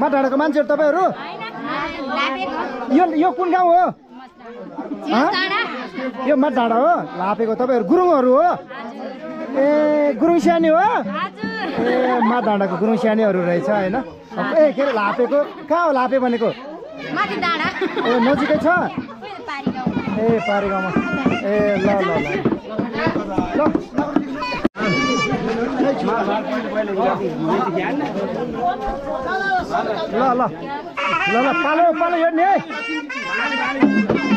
माटाडाँडाको मान्छेहरू तपाईँहरू? यो यो कुन गाउँ हो? यो माटाडा हो? लापेको तपाईँहरू गुरुङहरू हो? ए गुरुङ स्यानी हो? ए माटाडाँडाको गुरुङ स्यानीहरू रहेछ होइन? ए के अरे लापेको? कहाँ हो लापे भनेको? ए नजिकै छ? ए पारे गाउँमा। ए ल। ल ल। ल ल। ल ल पालो पालो हेर्ने है।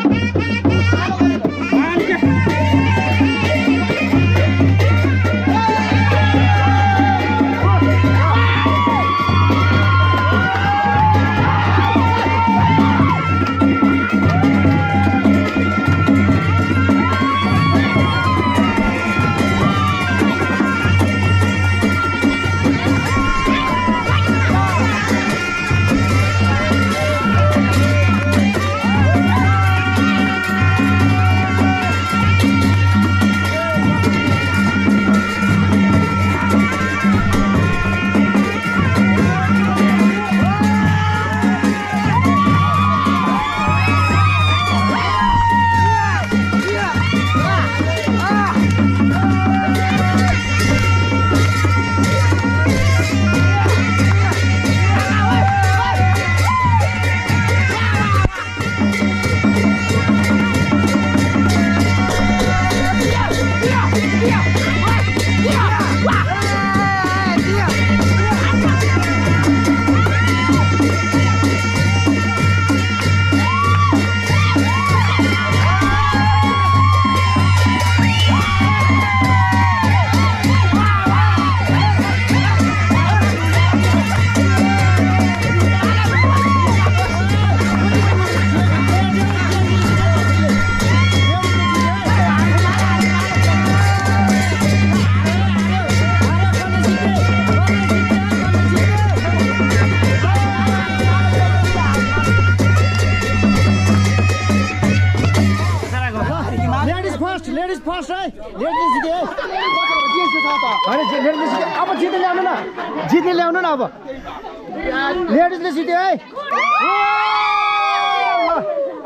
लेडिजले जित्यो है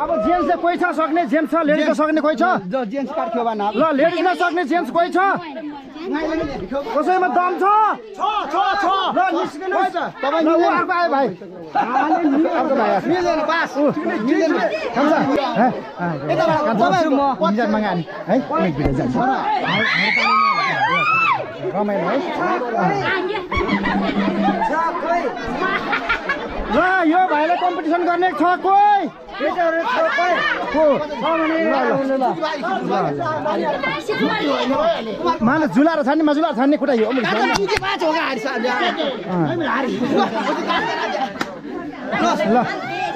अब जेन्ट्स कोही छ सक्ने जेन्ट्स छ लेडिज नसक्ने कोही छ? ल लेडिज नसक्ने जेन्ट्स कोही छ? कसैमा दम छ? रमाइलो है। ल यो भाइलाई कम्पिटिसन गर्ने छ कोही। माने झुलाएर छान्ने मा झुलाएर छान्ने खुट्टा यो। ल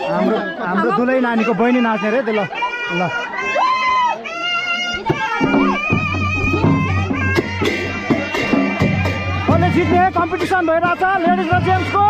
हाम्रो हाम्रो दुलै नानीको बहिनी नाच्ने रे त्यो ल ल। जित्ने कम्पिटिसन भइरहेछ लेडिज र जेन्ट्सको।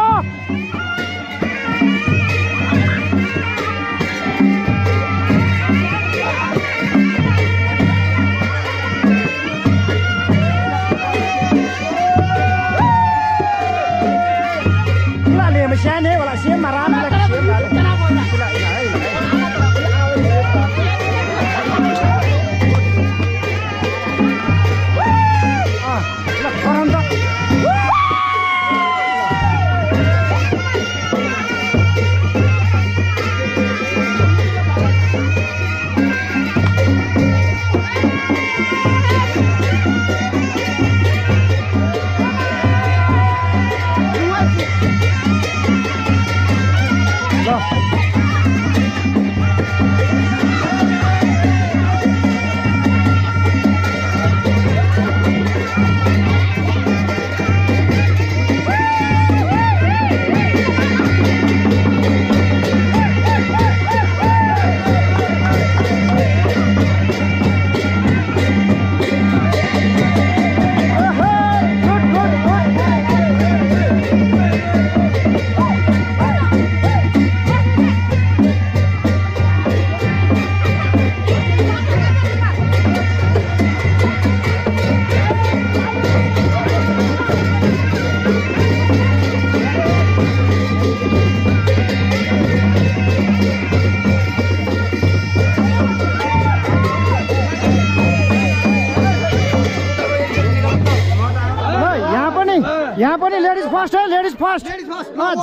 लेडिज फर्स्ट है लेडिज फर्स्ट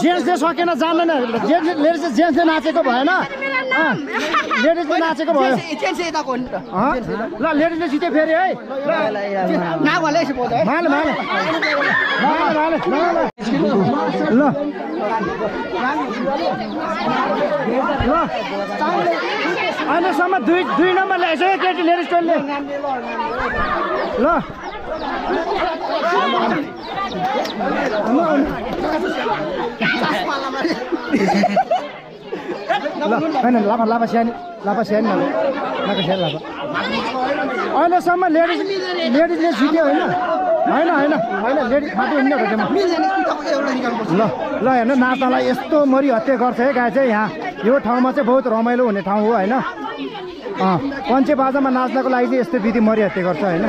जेन्ट्सले सकेन जान्दैन जेन्ट्स लेडिज जेन्ट्सले नाचेको भएन। लेडिजले नाचेको भयो? ल लेडिजले जित्यो फेरि है। ल। ल। अहिलेसम्म दुई दुई नम्बर ल्याएछ है केटी लेडिज टोलले ल। ल होइन लाभा लाभा स्यानी लाभा स्यानी न लाभा स्यानी लाभा अहिलेसम्म लेडिज लेडिजले जित्यो होइन होइन होइन होइन लेडिज मात्रै हिँड्ने ल ल हेर्नु नाच्नलाई यस्तो मरि हत्या गर्छ है गाई चाहिँ यहाँ यो ठाउँमा चाहिँ बहुत रमाइलो हुने ठाउँ हो होइन पञ्चे बाजामा नाच्नको लागि चाहिँ यस्तो विधि मरि हत्या गर्छ होइन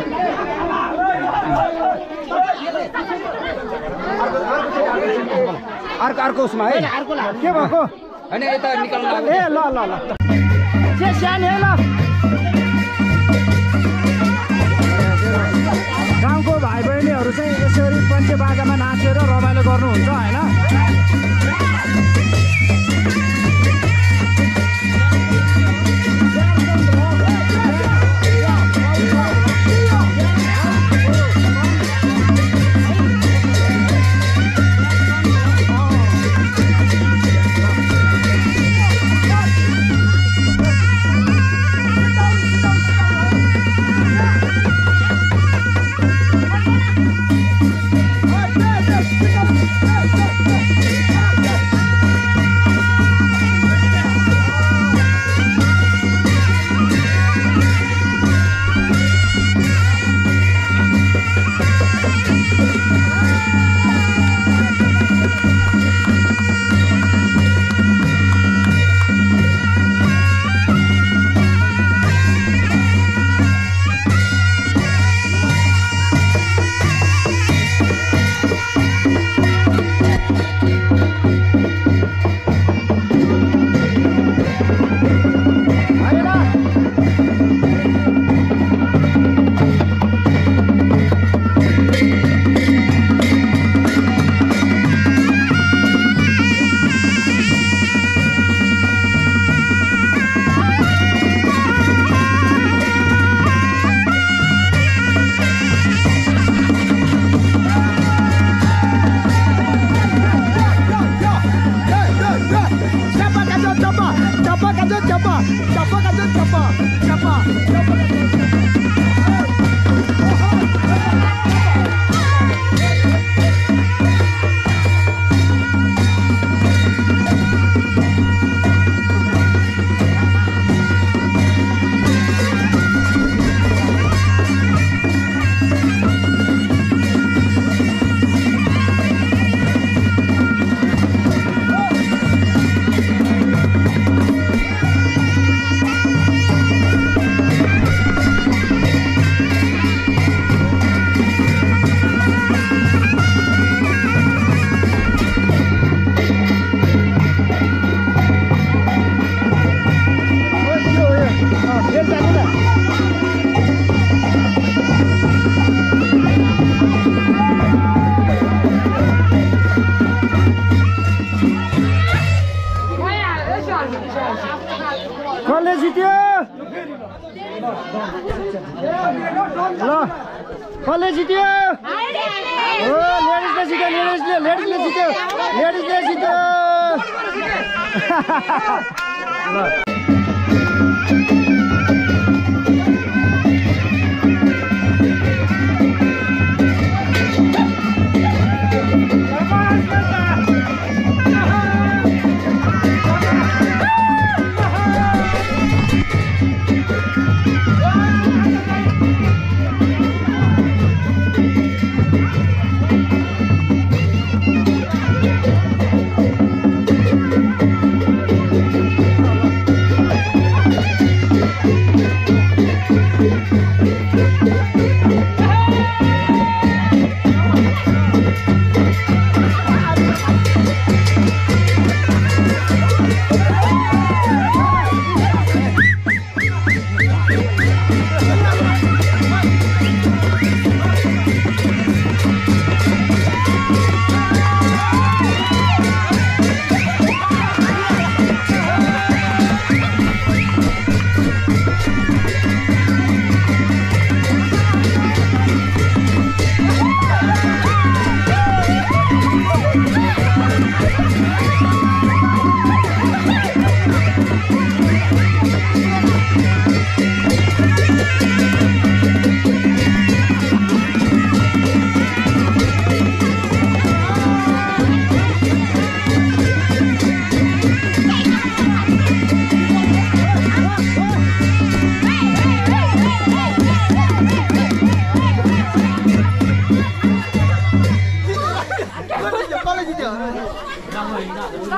अर्को अर्को उसमा है? के भएको? होइन यता निकाल्नु ए ल ल ल। के सानो है ल गाउँको भाइ बहिनीहरू चाहिँ यसरी पञ्चे बाजामा नाचेर रमाइलो गर्नुहुन्छ होइन? जित्यो। हो लेडिजले जित्यो लेडिजले लेडिजले जित्यो लेडिजले जित्यो।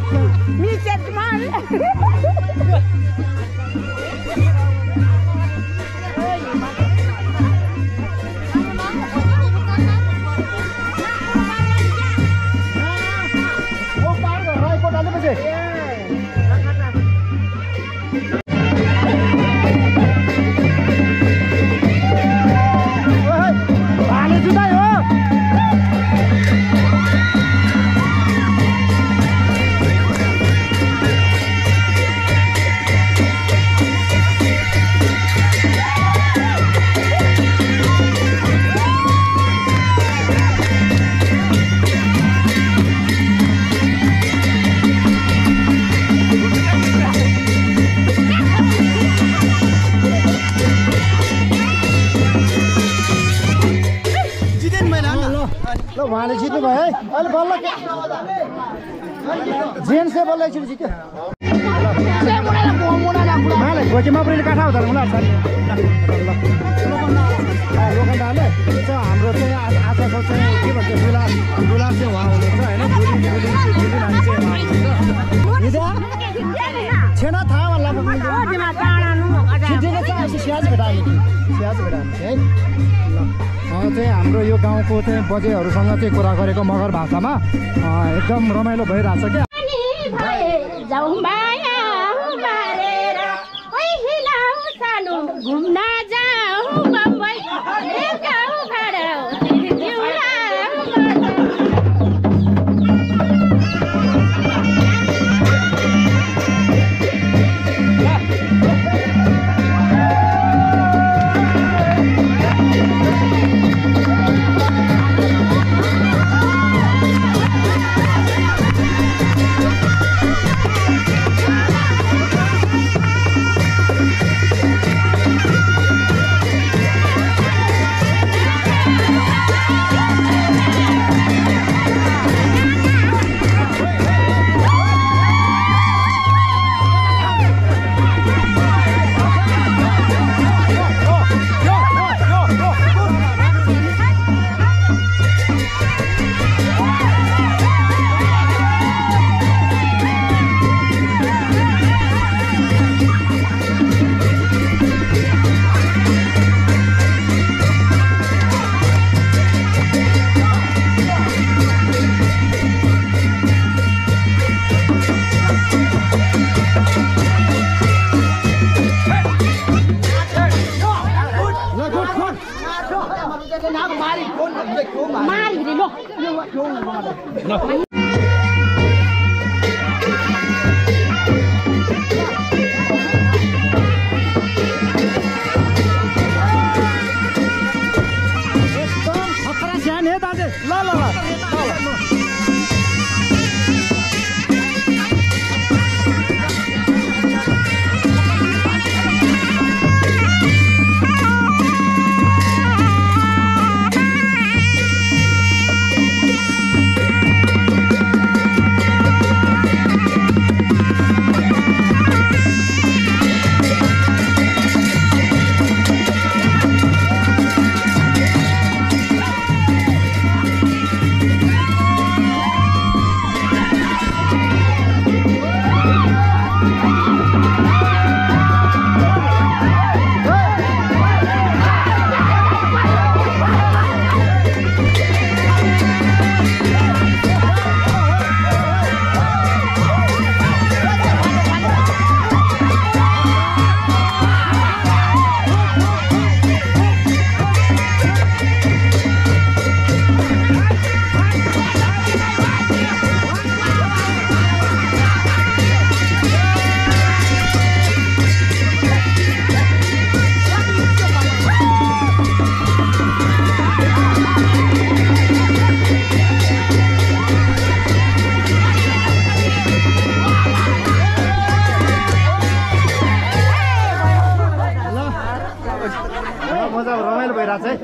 घरमा सानो जेन्ट्सले बल्ल एकचोटि जित्यो माले खोकीमा पनि काठा हुँदैन होला लोखण्डाले चाहिँ हाम्रो चाहिँ आजको चाहिँ के भन्छ चाहिँ उहाँ हुनुहुन्छ होइन छेना थाहा होला स्याज स्याज भेटायो है ल चाहिँ हाम्रो यो गाउँको चाहिँ बजेहरूसँग चाहिँ कुरा गरेको मगर भाषामा एकदम रमाइलो भइरहेछ क्या। घुम्न गएर चाहिँ